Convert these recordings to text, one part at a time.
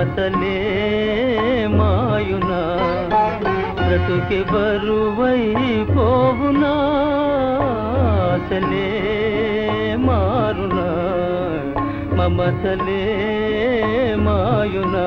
మమతలే మాయునా? బ్రతుకి బరువై పోవునా? ఆశలే మారునా? మమతలే మాయునా?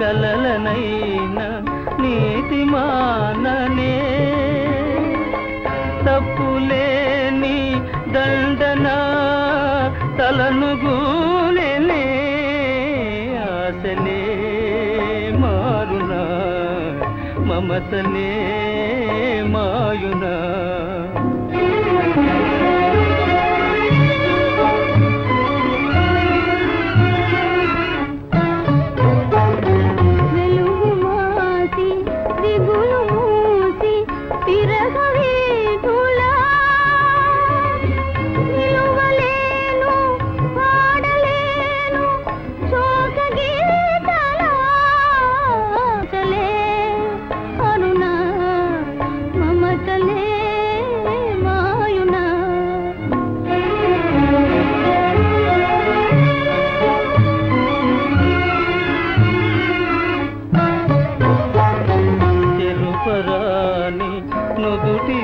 కలలనైన నీతి మాననే. తప్పులేని దండన తలను గూలెనే ఆశలే మారునా మమతనే మాయునా.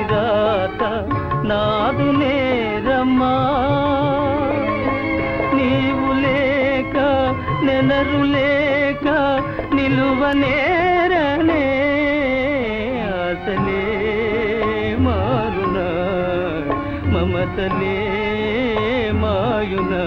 రాత నాదు నేరమ్మా నీవు లేక నెనరు లేక నిలువ నేరనే ఆశలే మారునా మమతలే మాయునా?